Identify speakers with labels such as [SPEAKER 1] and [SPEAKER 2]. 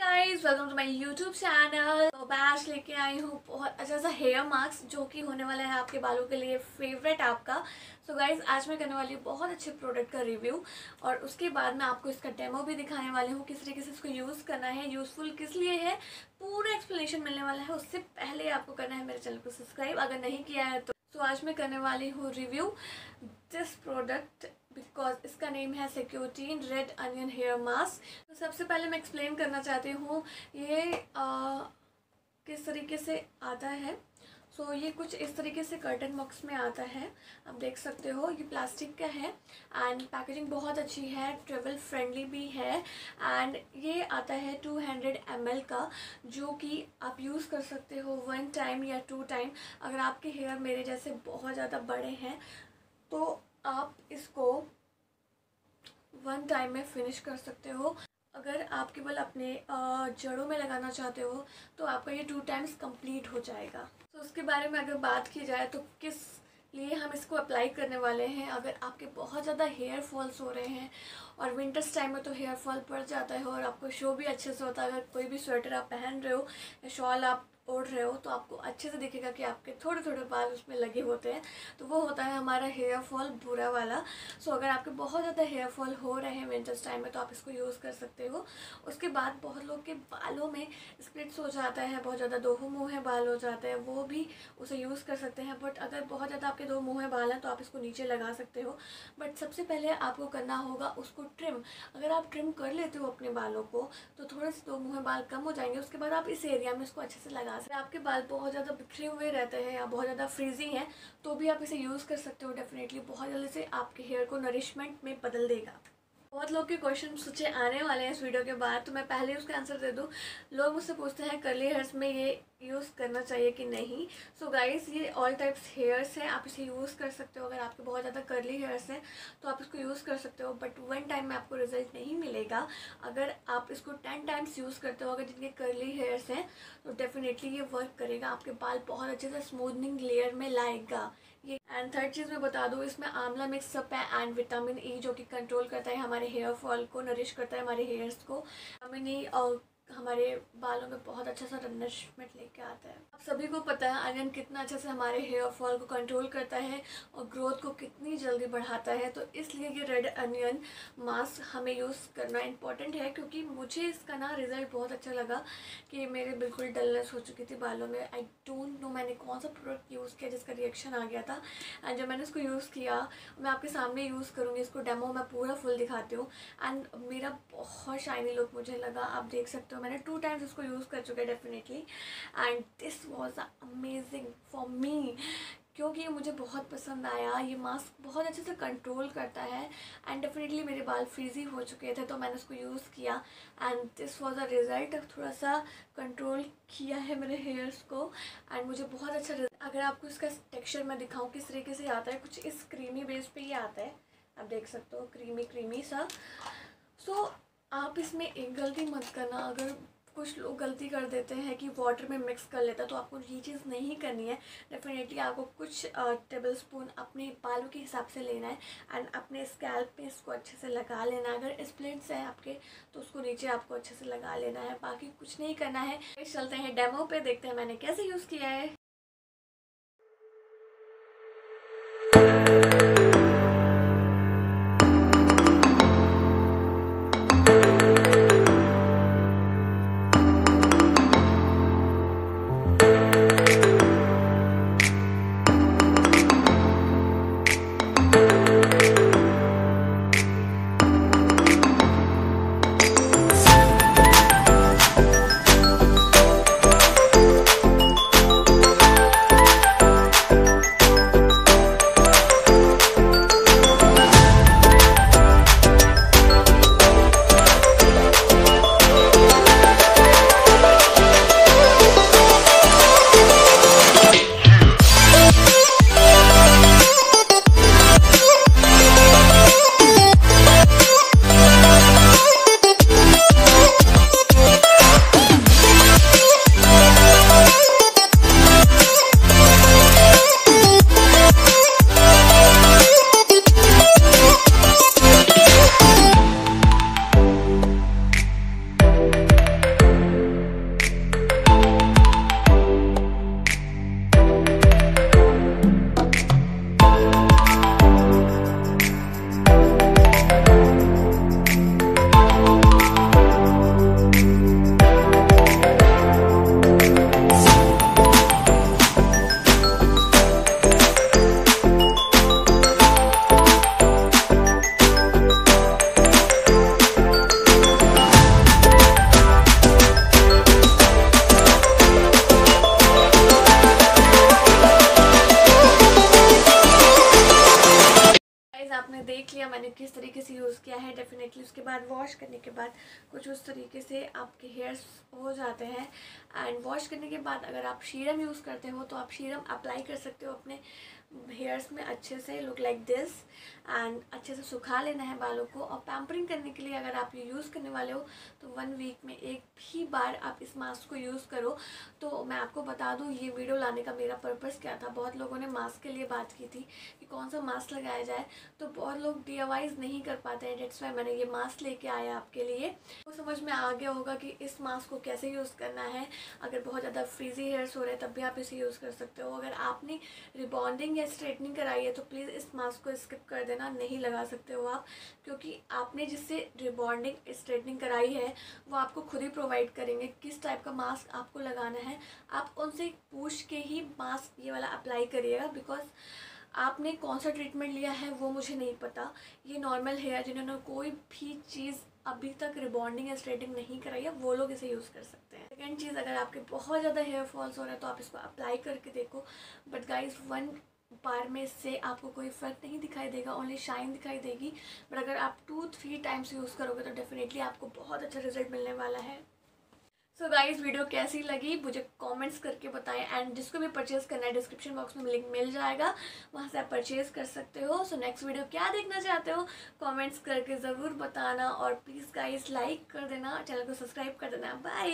[SPEAKER 1] Guys welcome to my YouTube channel तो आज लेके आई हूँ बहुत अच्छा सा हेयर मास्क जो कि होने वाला है आपके बालों के लिए फेवरेट आपका। सो so गाइस आज मैं करने वाली हूँ बहुत अच्छे प्रोडक्ट का रिव्यू और उसके बाद मैं आपको इसका डेमो भी दिखाने वाली हूँ किस तरीके से इसको यूज़ करना है यूज़फुल किस लिए है पूरा एक्सप्लेनेशन मिलने वाला है। उससे पहले आपको करना है मेरे चैनल को सब्सक्राइब अगर नहीं किया है तो। सो so, आज मैं करने वाली हूँ रिव्यू दिस प्रोडक्ट बिकॉज़ इसका नेम है सिक्योटीन रेड अनियन हेयर मास्क तो सबसे पहले मैं एक्सप्लेन करना चाहती हूँ ये आ, किस तरीके से आता है। सो so, ये कुछ इस तरीके से कर्टन बॉक्स में आता है। आप देख सकते हो ये प्लास्टिक का है एंड पैकेजिंग बहुत अच्छी है ट्रेवल फ्रेंडली भी है एंड ये आता है 200 हंड्रेड का जो कि आप यूज़ कर सकते हो वन टाइम या टू टाइम अगर आपके हेयर मेरे जैसे बहुत ज़्यादा बड़े हैं तो आप इसको वन टाइम में फिनिश कर सकते हो। अगर आप केवल अपने जड़ों में लगाना चाहते हो तो आपका ये टू टाइम्स कंप्लीट हो जाएगा। तो उसके बारे में अगर बात की जाए तो किस लिए हम इसको अप्लाई करने वाले हैं? अगर आपके बहुत ज़्यादा हेयर फॉल्स हो रहे हैं, और विंटर्स टाइम में तो हेयर फॉल पड़ जाता है, और आपको शो भी अच्छे से होता है, अगर कोई भी स्वेटर आप पहन रहे हो, या शॉल आप ओढ़ रहे हो तो आपको अच्छे से दिखेगा कि आपके थोड़े थोड़े बाल उसमें लगे होते हैं। तो वो होता है हमारा हेयर फॉल बुरा वाला। सो अगर आपके बहुत ज़्यादा हेयर फॉल हो रहे हैं विंटर्स टाइम में तो आप इसको यूज़ कर सकते हो। उसके बाद बहुत लोग के बालों में स्प्लिट्स हो जाता है, बहुत ज़्यादा दो मुँह बाल हो जाते हैं, वो भी उसे यूज़ कर सकते हैं। बट अगर बहुत ज़्यादा आपके दो मुँह बाल हैं तो आप इसको नीचे लगा सकते हो। बट सबसे पहले आपको करना होगा उसको ट्रिम अगर आप ट्रिम कर लेते हो अपने बालों को तो थोड़े से दो मुँह बाल कम हो जाएँगे। उसके बाद आप इस एरिया में इसको अच्छे से लगा सकते आपके बाल बहुत ज़्यादा बिखरे हुए रहते हैं या बहुत ज़्यादा फ्रीजी हैं तो भी आप इसे यूज़ कर सकते हो डेफिनेटली बहुत जल्दी से आपके हेयर को नरिशमेंट में बदल देगा। बहुत लोग के क्वेश्चन सोचे आने वाले हैं इस वीडियो के बाद तो मैं पहले उसका आंसर दे दूँ। लोग मुझसे पूछते हैं करली हेयर्स में ये यूज़ करना चाहिए कि नहीं? सो so गाइस ये ऑल टाइप्स हेयर्स हैं, आप इसे यूज़ कर सकते हो। अगर आपके बहुत ज़्यादा कर्ली हेयर्स हैं तो आप इसको यूज़ कर सकते हो बट वन टाइम में आपको रिज़ल्ट नहीं मिलेगा। अगर आप इसको टेन टाइम्स यूज़ करते हो, अगर जिनके कर्ली हेयर्स हैं तो डेफिनेटली ये वर्क करेगा। आपके बाल बहुत अच्छे से स्मूदनिंग लेयर में लाएगा। ये एंड थर्ड चीज़ मैं बता दूँ, इसमें आंवला मिक्स अप है एंड विटामिन ई जो कि कंट्रोल करता है हमारे हेयर फॉल को नरिश करता है हमारे हेयर्स को। विटामिन ई और हमारे बालों में बहुत अच्छा सा रनशमेंट लेके आता है। आप सभी को पता है, अनियन कितना अच्छा से हमारे हेयर फॉल को कंट्रोल करता है और ग्रोथ को कितनी जल्दी बढ़ाता है। तो इसलिए ये रेड अनियन मास्क हमें यूज़ करना इंपॉर्टेंट है, क्योंकि मुझे इसका ना रिज़ल्ट बहुत अच्छा लगा कि मेरे बिल्कुल डलनेस हो चुकी थी बालों में। आई डोंट नो मैंने कौन सा प्रोडक्ट यूज़ किया जिसका रिएक्शन आ गया था। एंड जब मैंने इसको यूज़ किया, मैं आपके सामने यूज़ करूँगी इसको डेमो मैं पूरा फुल दिखाती हूँ। एंड मेरा बहुत शाइनी लुक मुझे लगा, आप देख सकते हो मैंने टू टाइम्स इसको यूज़ कर चुका है definitely and this was amazing for me क्योंकि ये मुझे बहुत पसंद आया ये मास्क बहुत अच्छे से कंट्रोल करता है एंड डेफिनेटली मेरे बाल फ्रीजी हो चुके थे तो मैंने उसको यूज़ किया. And this was a result थोड़ा सा कंट्रोल किया है मेरे हेयर्स को. एंड मुझे बहुत अच्छा अगर आपको इसका टेक्सचर मैं दिखाऊँ किस तरीके से आता है कुछ इस क्रीमी बेस पे ही आता है. आप देख सकते हो क्रीमी क्रीमी सा सो. So, आप इसमें एक गलती मत करना। अगर कुछ लोग गलती कर देते हैं कि वाटर में मिक्स कर लेता तो आपको ये चीज़ नहीं करनी है। डेफिनेटली आपको कुछ टेबल स्पून अपने बालों के हिसाब से लेना है एंड अपने स्कैल्प पे इसको अच्छे से लगा लेना है। अगर स्प्लिट्स हैं आपके तो उसको नीचे आपको अच्छे से लगा लेना है। बाकी कुछ नहीं करना है। चलते हैं डेमो पे, देखते हैं मैंने कैसे यूज़ किया है। यूज़ किया है डेफिनेटली उसके बाद वॉश करने के बाद कुछ उस तरीके से आपके हेयर्स हो जाते हैं। एंड वॉश करने के बाद अगर आप शीरम यूज़ करते हो तो आप शीरम अप्लाई कर सकते हो अपने हेयर्स में अच्छे से लुक लाइक दिस एंड अच्छे से सुखा लेना है बालों को और पैम्परिंग करने के लिए अगर आप ये यूज़ करने वाले हो तो वन वीक में एक भी बार आप इस मास्क को यूज़ करो। तो मैं आपको बता दूँ, ये वीडियो लाने का मेरा पर्पज़ क्या था? बहुत लोगों ने मास्क के लिए बात की थी कि कौन सा मास्क लगाया जाए तो बहुत लोग डी नहीं कर पाते हैं। डेट्स वाई मैंने ये मास्क लेके आया आपके लिए। तो समझ में आ गया होगा कि इस मास्क को कैसे यूज़ करना है। अगर बहुत ज़्यादा फ्रीजी हेयर्स हो रहे हैं, तब भी आप इसे यूज़ कर सकते हो। अगर आपने रिबॉन्डिंग या स्ट्रेटनिंग कराई है तो प्लीज़ इस मास्क को स्किप कर देना, नहीं लगा सकते हो आप, क्योंकि आपने जिससे रिबॉन्डिंग स्ट्रेटनिंग कराई है, वो आपको खुद ही प्रोवाइड करेंगे किस टाइप का मास्क आपको लगाना है। आप उनसे पूछ के ही मास्क ये वाला अप्लाई करिएगा बिकॉज़ आपने कौन सा ट्रीटमेंट लिया है, वो मुझे नहीं पता। ये नॉर्मल हेयर जिन्होंने कोई भी चीज़ अभी तक रिबॉन्डिंग या स्ट्रेटिंग नहीं कराई है, वो लोग इसे यूज़ कर सकते हैं। सेकेंड चीज़, अगर आपके बहुत ज़्यादा हेयर फॉल्स हो रहा है तो आप इसको अप्लाई करके देखो। बट गाइज़ वन बार में इससे आपको कोई फ़र्क नहीं दिखाई देगा ओनली शाइन दिखाई देगी। बट अगर आप टू थ्री टाइम्स यूज़ करोगे तो डेफिनेटली आपको बहुत अच्छा रिज़ल्ट मिलने वाला है। सो so गाइस वीडियो कैसी लगी? मुझे कमेंट्स करके बताएँ एंड जिसको भी परचेज़ करना है डिस्क्रिप्शन बॉक्स में लिंक मिल जाएगा। वहाँ से आप परचेज़ कर सकते हो। सो नेक्स्ट वीडियो क्या देखना चाहते हो? कमेंट्स करके ज़रूर बताना और प्लीज़ गाइस लाइक कर देना चैनल को सब्सक्राइब कर देना। बाय